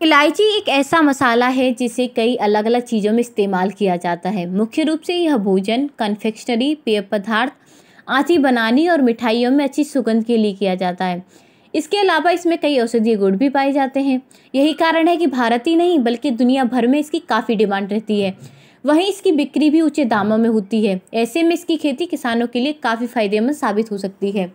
इलायची एक ऐसा मसाला है जिसे कई अलग अलग चीज़ों में इस्तेमाल किया जाता है। मुख्य रूप से यह भोजन कन्फेक्शनरी पेय पदार्थ, आँची बनाने और मिठाइयों में अच्छी सुगंध के लिए किया जाता है। इसके अलावा इसमें कई औषधीय गुण भी पाए जाते हैं। यही कारण है कि भारत ही नहीं, बल्कि दुनिया भर में इसकी काफ़ी डिमांड रहती है। वहीं इसकी बिक्री भी ऊँचे दामों में होती है। ऐसे में इसकी खेती किसानों के लिए काफ़ी फ़ायदेमंद साबित हो सकती है।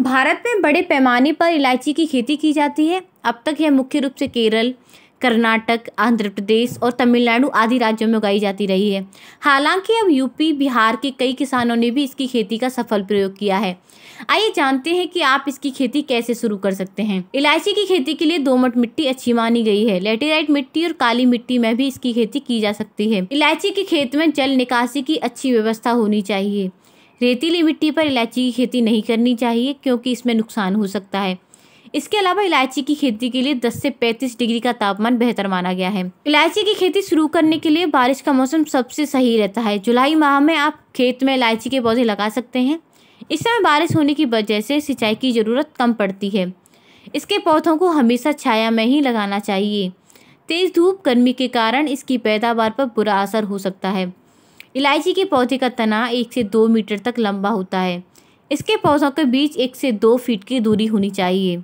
भारत में बड़े पैमाने पर इलायची की खेती की जाती है। अब तक यह मुख्य रूप से केरल, कर्नाटक, आंध्र प्रदेश और तमिलनाडु आदि राज्यों में उगाई जाती रही है। हालाँकि अब यूपी, बिहार के कई किसानों ने भी इसकी खेती का सफल प्रयोग किया है। आइए जानते हैं कि आप इसकी खेती कैसे शुरू कर सकते हैं। इलायची की खेती के लिए दोमट मिट्टी अच्छी मानी गई है। लेटेराइट मिट्टी और काली मिट्टी में भी इसकी खेती की जा सकती है। इलायची के खेत में जल निकासी की अच्छी व्यवस्था होनी चाहिए। रेतीली मिट्टी पर इलायची की खेती नहीं करनी चाहिए, क्योंकि इसमें नुकसान हो सकता है। इसके अलावा इलायची की खेती के लिए 10 से 35 डिग्री का तापमान बेहतर माना गया है। इलायची की खेती शुरू करने के लिए बारिश का मौसम सबसे सही रहता है। जुलाई माह में आप खेत में इलायची के पौधे लगा सकते हैं। इस समय बारिश होने की वजह से सिंचाई की ज़रूरत कम पड़ती है। इसके पौधों को हमेशा छाया में ही लगाना चाहिए। तेज़ धूप, गर्मी के कारण इसकी पैदावार पर बुरा असर हो सकता है। इलायची के पौधे का तना एक से दो मीटर तक लंबा होता है। इसके पौधों के बीच एक से दो फीट की दूरी होनी चाहिए।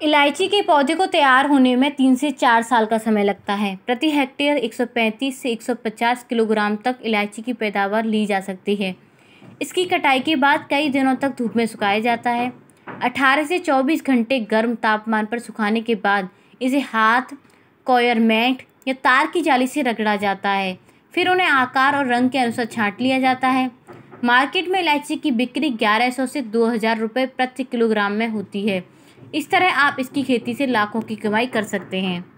इलायची के पौधे को तैयार होने में तीन से चार साल का समय लगता है। प्रति हेक्टेयर 135 से 150 किलोग्राम तक इलायची की पैदावार ली जा सकती है। इसकी कटाई के बाद कई दिनों तक धूप में सुखाया जाता है। 18 से 24 घंटे गर्म तापमान पर सुखाने के बाद इसे हाथ, कॉयर मैट या तार की जाली से रगड़ा जाता है। फिर उन्हें आकार और रंग के अनुसार छाँट लिया जाता है। मार्केट में इलायची की बिक्री 1100 से 2000 रुपए प्रति किलोग्राम में होती है। इस तरह आप इसकी खेती से लाखों की कमाई कर सकते हैं।